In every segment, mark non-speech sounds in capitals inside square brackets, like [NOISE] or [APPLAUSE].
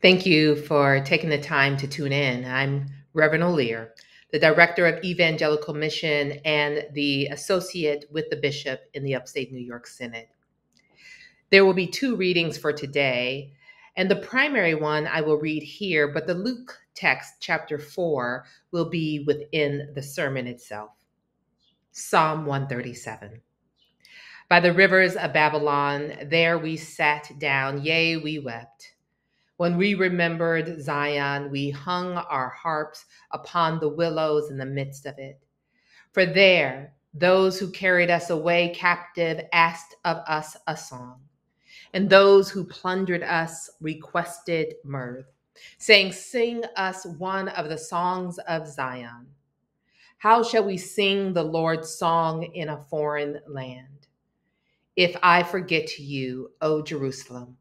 Thank you for taking the time to tune in. I'm Reverend O'Lear, the Director of Evangelical Mission and the Associate with the Bishop in the Upstate New York Synod. There will be two readings for today, and the primary one I will read here, but the Luke text, chapter 4, will be within the sermon itself. Psalm 137. By the rivers of Babylon, there we sat down, yea, we wept when we remembered Zion, we hung our harps upon the willows in the midst of it. For there, those who carried us away captive asked of us a song, and those who plundered us requested mirth, saying, Sing us one of the songs of Zion. How shall we sing the Lord's song in a foreign land? If I forget you, O Jerusalem,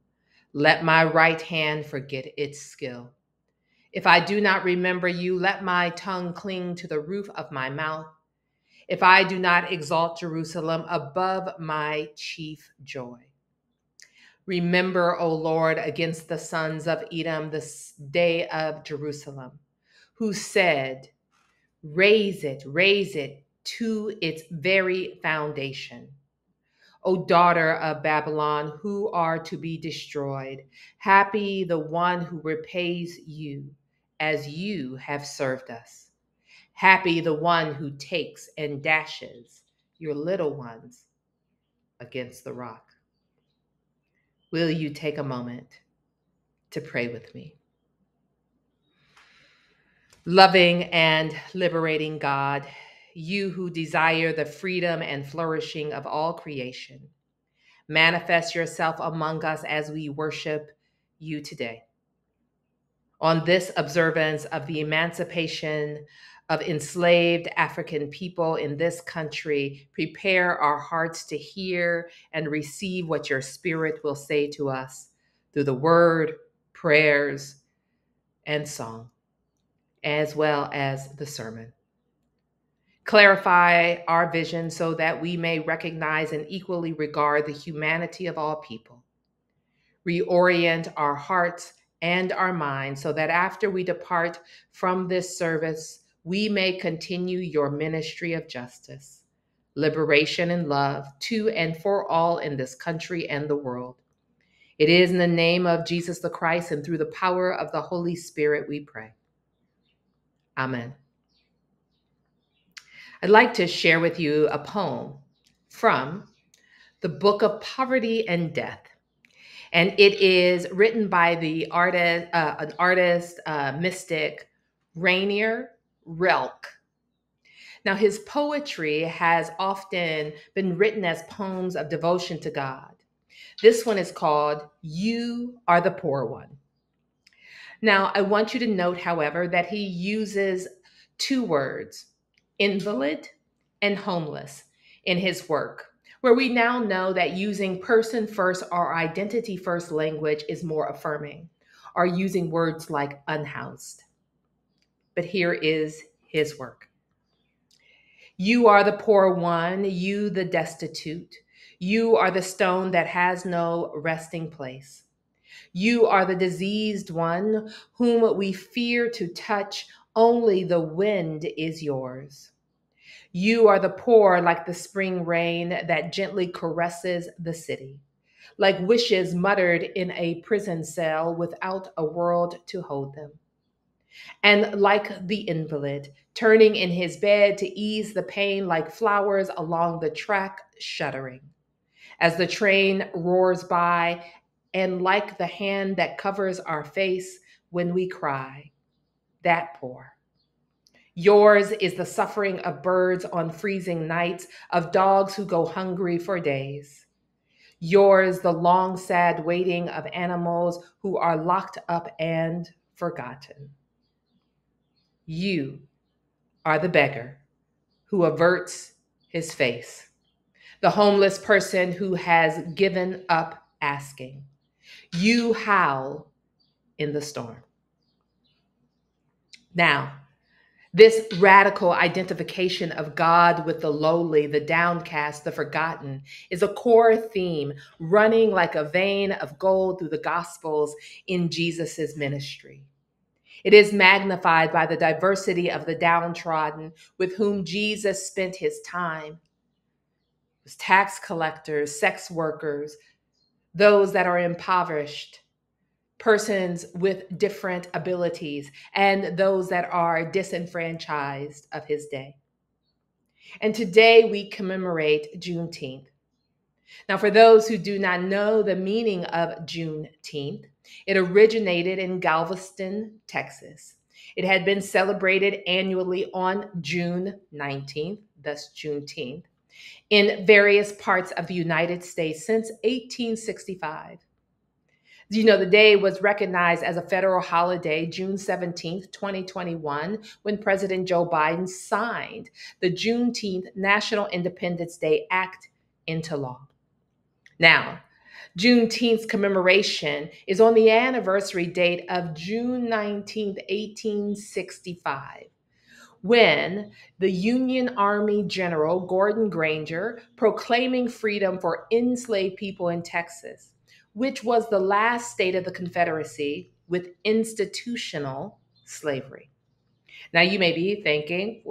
let my right hand forget its skill. If I do not remember you, let my tongue cling to the roof of my mouth. If I do not exalt Jerusalem above my chief joy. Remember, O Lord, against the sons of Edom this day of Jerusalem, who said, Raise it, raise it to its very foundation. O daughter of Babylon, who are to be destroyed. Happy the one who repays you as you have served us. Happy the one who takes and dashes your little ones against the rock. Will you take a moment to pray with me? Loving and liberating God, you who desire the freedom and flourishing of all creation. Manifest yourself among us as we worship you today. On this observance of the emancipation of enslaved African people in this country, prepare our hearts to hear and receive what your Spirit will say to us through the word, prayers, and song, as well as the sermon. Clarify our vision so that we may recognize and equally regard the humanity of all people. Reorient our hearts and our minds so that after we depart from this service, we may continue your ministry of justice, liberation, and love to and for all in this country and the world. It is in the name of Jesus the Christ and through the power of the Holy Spirit we pray. Amen. I'd like to share with you a poem from the Book of Poverty and Death. And it is written by the artist, uh, an artist, uh, mystic, Rainer Rilke. Now, his poetry has often been written as poems of devotion to God. This one is called You Are the Poor One. Now, I want you to note, however, that he uses two words invalid, and homeless in his work, where we now know that using person first or identity first language is more affirming, or using words like unhoused. But here is his work. You are the poor one, you the destitute. You are the stone that has no resting place. You are the diseased one whom we fear to touch only the wind is yours. You are the poor like the spring rain that gently caresses the city, like wishes muttered in a prison cell without a world to hold them. And like the invalid, turning in his bed to ease the pain like flowers along the track, shuddering. As the train roars by, and like the hand that covers our face when we cry, that poor. Yours is the suffering of birds on freezing nights, of dogs who go hungry for days. Yours the long, sad waiting of animals who are locked up and forgotten. You are the beggar who averts his face, the homeless person who has given up asking. You howl in the storm. Now, This radical identification of God with the lowly, the downcast, the forgotten is a core theme running like a vein of gold through the Gospels in Jesus' ministry. It is magnified by the diversity of the downtrodden with whom Jesus spent his time. Tax collectors, sex workers, those that are impoverished, persons with different abilities, and those that are disenfranchised of his day. And today we commemorate Juneteenth. Now, for those who do not know the meaning of Juneteenth, it originated in Galveston, Texas. It had been celebrated annually on June 19th, thus Juneteenth, in various parts of the United States since 1865. You know, the day was recognized as a federal holiday June 17th, 2021, when President Joe Biden signed the Juneteenth National Independence Day Act into law. Now, Juneteenth's commemoration is on the anniversary date of June 19, 1865, when the Union Army General Gordon Granger proclaiming freedom for enslaved people in Texas which was the last state of the Confederacy with institutional slavery. Now, you may be thinking,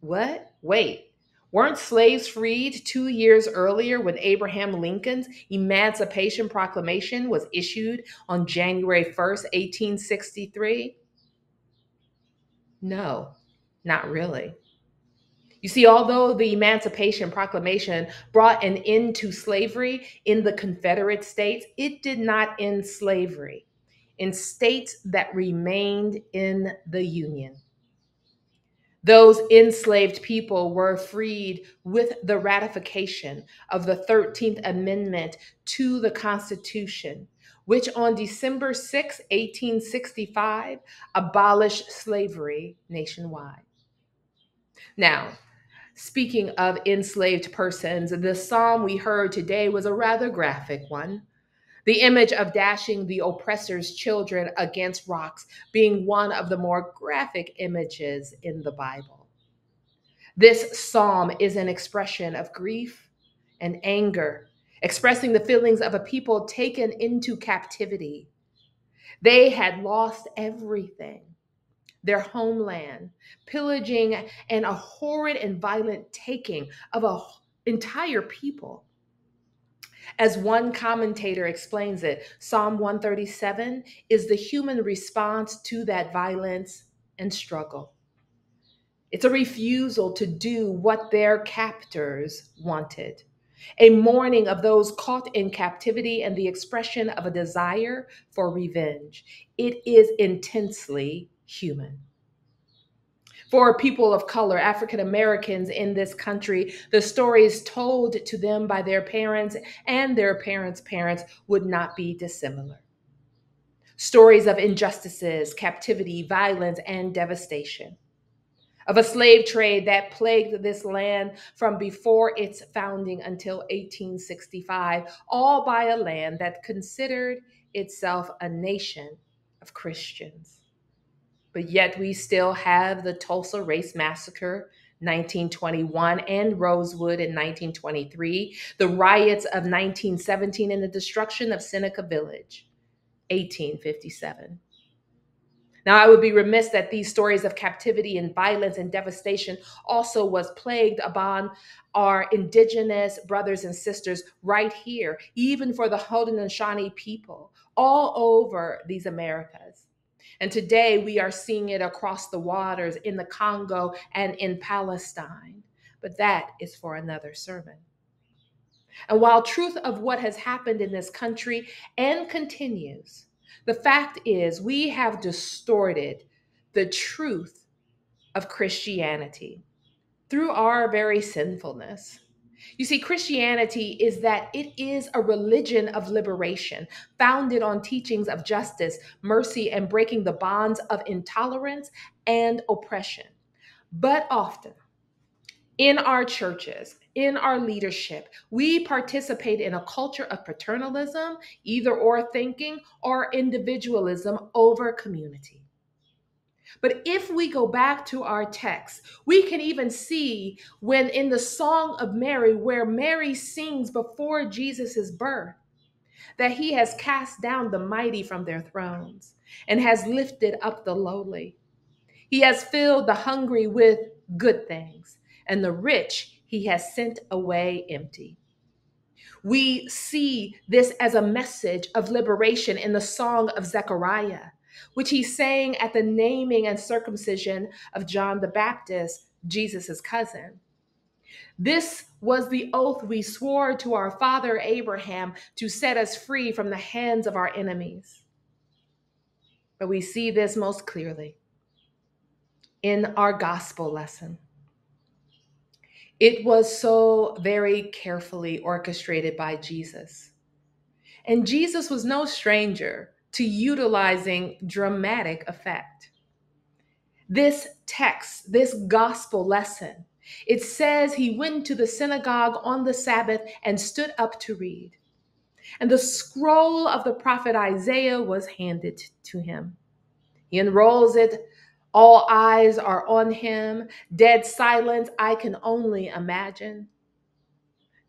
what? Wait, weren't slaves freed two years earlier when Abraham Lincoln's Emancipation Proclamation was issued on January 1st, 1863? No, not really. You see, although the Emancipation Proclamation brought an end to slavery in the Confederate States, it did not end slavery in states that remained in the Union. Those enslaved people were freed with the ratification of the 13th Amendment to the Constitution, which on December 6, 1865, abolished slavery nationwide. Now, Speaking of enslaved persons, the psalm we heard today was a rather graphic one. The image of dashing the oppressor's children against rocks being one of the more graphic images in the Bible. This psalm is an expression of grief and anger, expressing the feelings of a people taken into captivity. They had lost everything their homeland, pillaging and a horrid and violent taking of an entire people. As one commentator explains it, Psalm 137 is the human response to that violence and struggle. It's a refusal to do what their captors wanted, a mourning of those caught in captivity, and the expression of a desire for revenge. It is intensely human. For people of color, African Americans in this country, the stories told to them by their parents and their parents' parents would not be dissimilar. Stories of injustices, captivity, violence, and devastation. Of a slave trade that plagued this land from before its founding until 1865, all by a land that considered itself a nation of Christians but yet we still have the Tulsa Race Massacre. 1921 and Rosewood in 1923, the riots of 1917, and the destruction of Seneca Village, 1857. Now, I would be remiss that these stories of captivity and violence and devastation also was plagued upon our indigenous brothers and sisters right here, even for the Haudenosaunee people all over these Americas. And today we are seeing it across the waters in the Congo and in Palestine. But that is for another sermon. And while truth of what has happened in this country and continues, the fact is we have distorted the truth of Christianity through our very sinfulness. You see, Christianity is that it is a religion of liberation, founded on teachings of justice, mercy, and breaking the bonds of intolerance and oppression. But often, in our churches, in our leadership, we participate in a culture of paternalism, either or thinking, or individualism over community. But if we go back to our text, we can even see when in the Song of Mary, where Mary sings before Jesus' birth, that he has cast down the mighty from their thrones and has lifted up the lowly. He has filled the hungry with good things, and the rich he has sent away empty. We see this as a message of liberation in the Song of Zechariah which he sang at the naming and circumcision of John the Baptist, Jesus' cousin. This was the oath we swore to our father Abraham to set us free from the hands of our enemies. But we see this most clearly in our gospel lesson. It was so very carefully orchestrated by Jesus. And Jesus was no stranger to utilizing dramatic effect. This text, this gospel lesson, it says he went to the synagogue on the Sabbath and stood up to read. And the scroll of the prophet Isaiah was handed to him. He unrolls it. All eyes are on him. Dead silence, I can only imagine.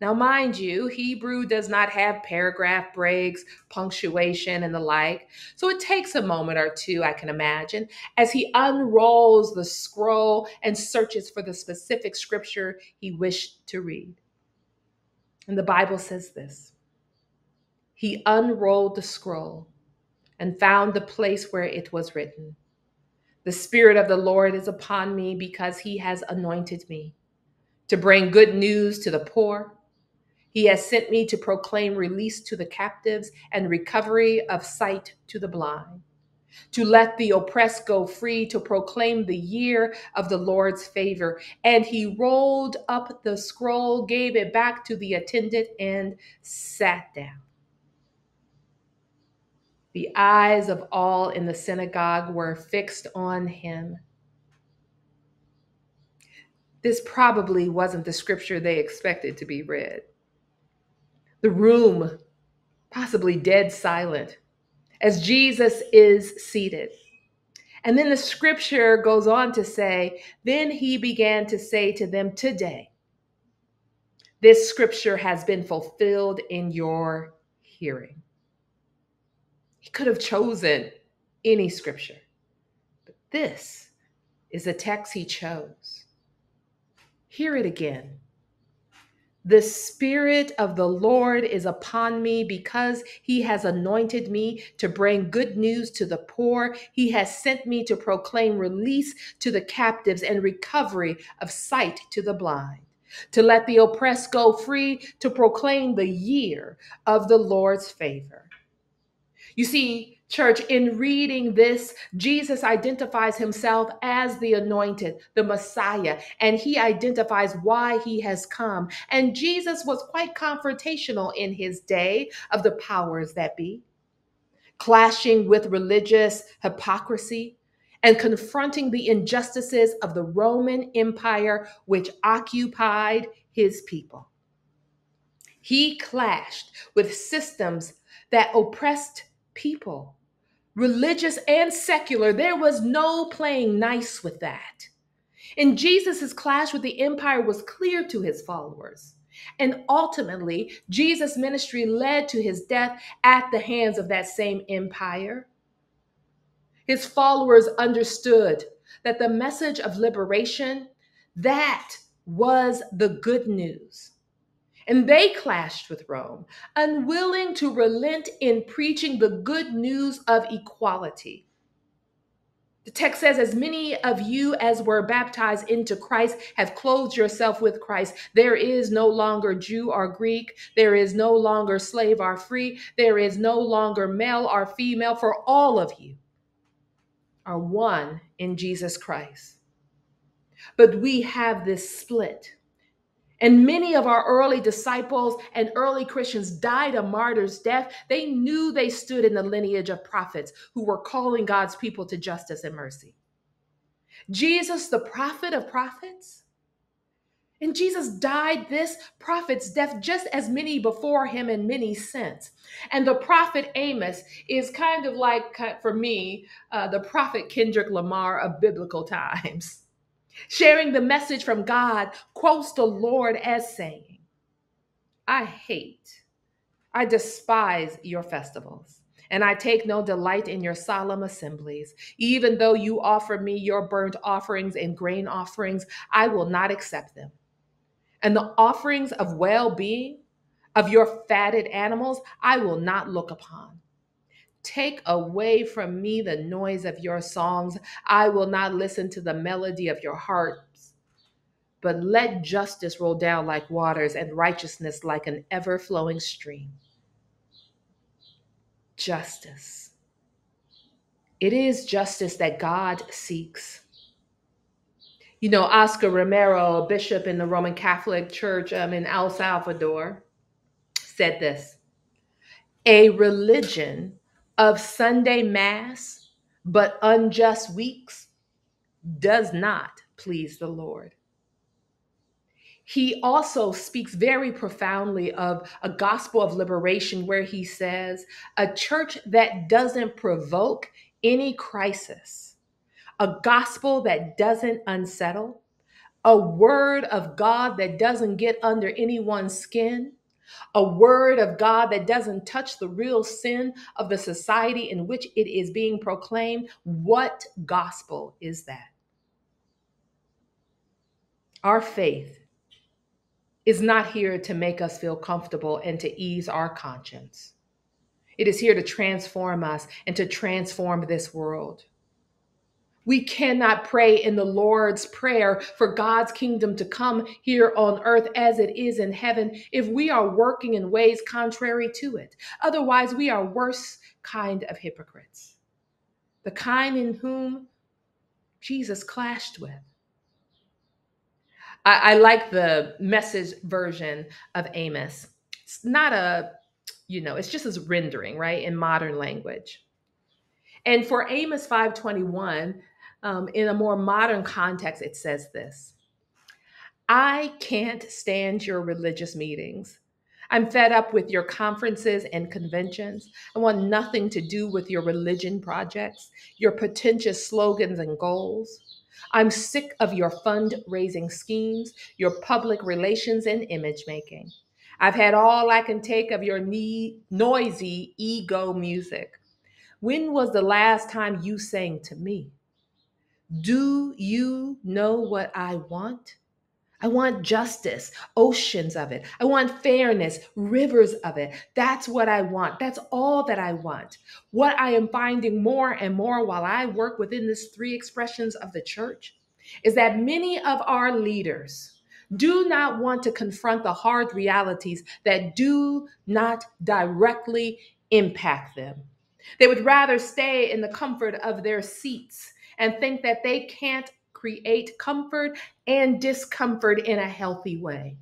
Now, mind you, Hebrew does not have paragraph breaks, punctuation, and the like. So it takes a moment or two, I can imagine, as he unrolls the scroll and searches for the specific scripture he wished to read. And the Bible says this He unrolled the scroll and found the place where it was written The Spirit of the Lord is upon me because he has anointed me to bring good news to the poor. He has sent me to proclaim release to the captives and recovery of sight to the blind, to let the oppressed go free, to proclaim the year of the Lord's favor. And he rolled up the scroll, gave it back to the attendant, and sat down. The eyes of all in the synagogue were fixed on him. This probably wasn't the scripture they expected to be read the room possibly dead silent as Jesus is seated. And then the scripture goes on to say, Then he began to say to them, Today, this scripture has been fulfilled in your hearing. He could have chosen any scripture, but this is the text he chose. Hear it again. The Spirit of the Lord is upon me because he has anointed me to bring good news to the poor. He has sent me to proclaim release to the captives and recovery of sight to the blind, to let the oppressed go free, to proclaim the year of the Lord's favor. You see, Church, in reading this, Jesus identifies himself as the anointed, the Messiah, and he identifies why he has come. And Jesus was quite confrontational in his day of the powers that be, clashing with religious hypocrisy and confronting the injustices of the Roman Empire, which occupied his people. He clashed with systems that oppressed people, religious and secular. There was no playing nice with that. And Jesus' clash with the empire was clear to his followers. And ultimately, Jesus' ministry led to his death at the hands of that same empire. His followers understood that the message of liberation, that was the good news. And they clashed with Rome, unwilling to relent in preaching the good news of equality. The text says, As many of you as were baptized into Christ have clothed yourself with Christ. There is no longer Jew or Greek. There is no longer slave or free. There is no longer male or female, for all of you are one in Jesus Christ. But we have this split and many of our early disciples and early Christians died a martyr's death. They knew they stood in the lineage of prophets who were calling God's people to justice and mercy. Jesus, the prophet of prophets, And Jesus died this prophet's death just as many before him and many since. And the prophet Amos is kind of like, for me, uh, the prophet Kendrick Lamar of biblical [LAUGHS] times. Sharing the message from God, quotes the Lord as saying, I hate, I despise your festivals and I take no delight in your solemn assemblies. Even though you offer me your burnt offerings and grain offerings, I will not accept them and the offerings of well being of your fatted animals, I will not look upon. Take away from me the noise of your songs. I will not listen to the melody of your hearts. But let justice roll down like waters and righteousness like an ever flowing stream. Justice. It is justice that God seeks you know, Oscar Romero, a bishop in the Roman Catholic Church um, in El Salvador, said this A religion of Sunday Mass, but unjust weeks, does not please the Lord. He also speaks very profoundly of a gospel of liberation where he says, a church that doesn't provoke any crisis a gospel that doesn't unsettle, a word of God that doesn't get under anyone's skin, a word of God that doesn't touch the real sin of the society in which it is being proclaimed. What gospel is that? Our faith is not here to make us feel comfortable and to ease our conscience. It is here to transform us and to transform this world. We cannot pray in the Lord's Prayer for God's kingdom to come here on earth as it is in heaven if we are working in ways contrary to it. Otherwise, we are worse kind of hypocrites, the kind in whom Jesus clashed with. I, I like the message version of Amos. It's not a, you know, it's just as rendering, right, in modern language. And for Amos 521, um, in a more modern context, it says this I can't stand your religious meetings. I'm fed up with your conferences and conventions. I want nothing to do with your religion projects, your pretentious slogans and goals. I'm sick of your fundraising schemes, your public relations and image making. I've had all I can take of your noisy ego music. When was the last time you sang to me? Do you know what I want? I want justice, oceans of it. I want fairness, rivers of it. That's what I want. That's all that I want. What I am finding more and more while I work within these three expressions of the church is that many of our leaders do not want to confront the hard realities that do not directly impact them. They would rather stay in the comfort of their seats and think that they can't create comfort and discomfort in a healthy way.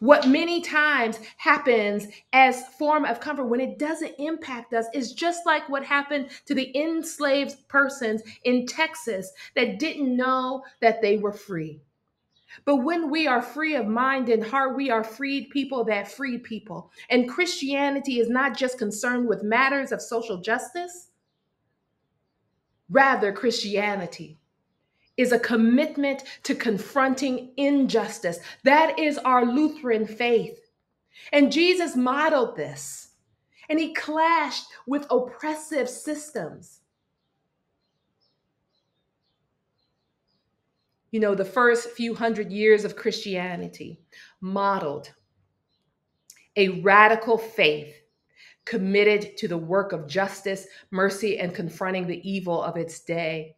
What many times happens as form of comfort when it doesn't impact us is just like what happened to the enslaved persons in Texas that didn't know that they were free. But when we are free of mind and heart, we are freed people that free people. And Christianity is not just concerned with matters of social justice, Rather, Christianity is a commitment to confronting injustice. That is our Lutheran faith. And Jesus modeled this, and he clashed with oppressive systems. You know, the first few hundred years of Christianity modeled a radical faith committed to the work of justice, mercy, and confronting the evil of its day.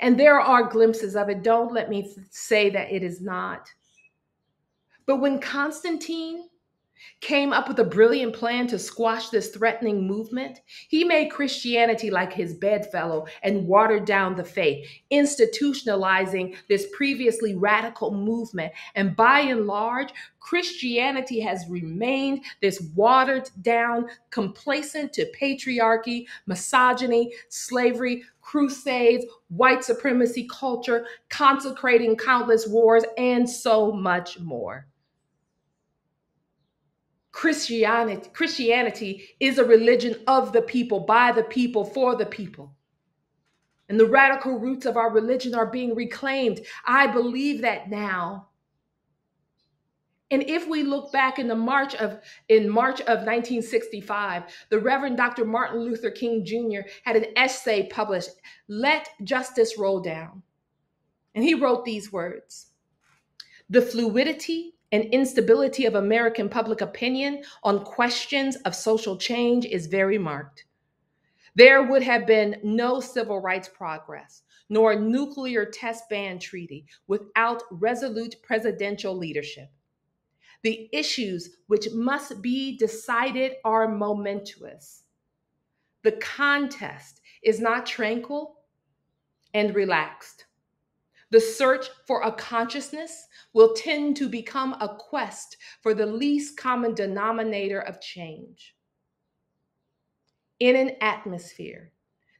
And there are glimpses of it. Don't let me say that it is not. But when Constantine came up with a brilliant plan to squash this threatening movement. He made Christianity like his bedfellow and watered down the faith, institutionalizing this previously radical movement. And by and large, Christianity has remained this watered down, complacent to patriarchy, misogyny, slavery, crusades, white supremacy culture, consecrating countless wars, and so much more. Christianity, Christianity is a religion of the people, by the people, for the people. And the radical roots of our religion are being reclaimed. I believe that now. And if we look back in the March of in March of 1965, the Reverend Dr. Martin Luther King Jr. had an essay published, Let Justice Roll Down. And he wrote these words: The fluidity and instability of American public opinion on questions of social change is very marked. There would have been no civil rights progress, nor a nuclear test ban treaty without resolute presidential leadership. The issues which must be decided are momentous. The contest is not tranquil and relaxed. The search for a consciousness will tend to become a quest for the least common denominator of change. In an atmosphere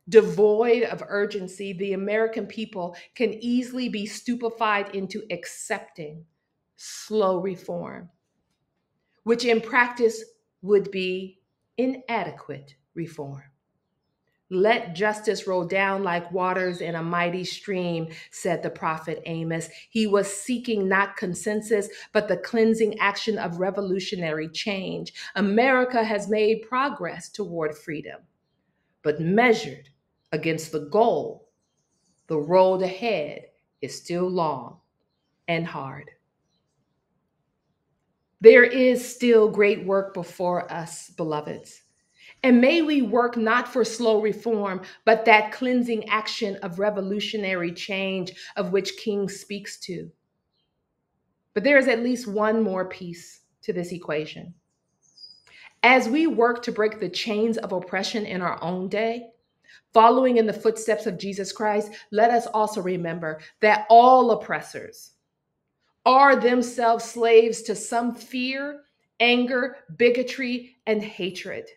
devoid of urgency, the American people can easily be stupefied into accepting slow reform, which in practice would be inadequate reform. Let justice roll down like waters in a mighty stream, said the prophet Amos. He was seeking not consensus, but the cleansing action of revolutionary change. America has made progress toward freedom, but measured against the goal, the road ahead is still long and hard. There is still great work before us, beloveds. And may we work not for slow reform, but that cleansing action of revolutionary change of which King speaks to. But there is at least one more piece to this equation. As we work to break the chains of oppression in our own day, following in the footsteps of Jesus Christ, let us also remember that all oppressors are themselves slaves to some fear, anger, bigotry, and hatred.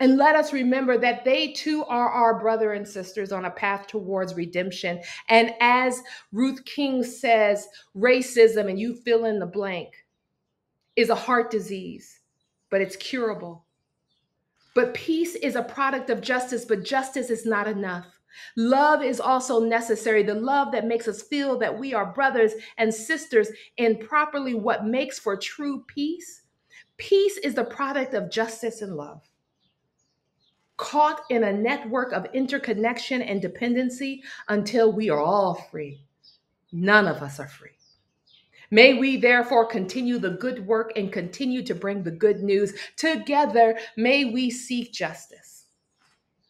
And let us remember that they too are our brother and sisters on a path towards redemption. And as Ruth King says, racism, and you fill in the blank, is a heart disease, but it's curable. But peace is a product of justice, but justice is not enough. Love is also necessary, the love that makes us feel that we are brothers and sisters and properly what makes for true peace. Peace is the product of justice and love caught in a network of interconnection and dependency until we are all free. None of us are free. May we therefore continue the good work and continue to bring the good news. Together, may we seek justice,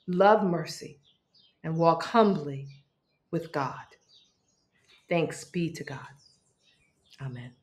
love mercy, and walk humbly with God. Thanks be to God. Amen.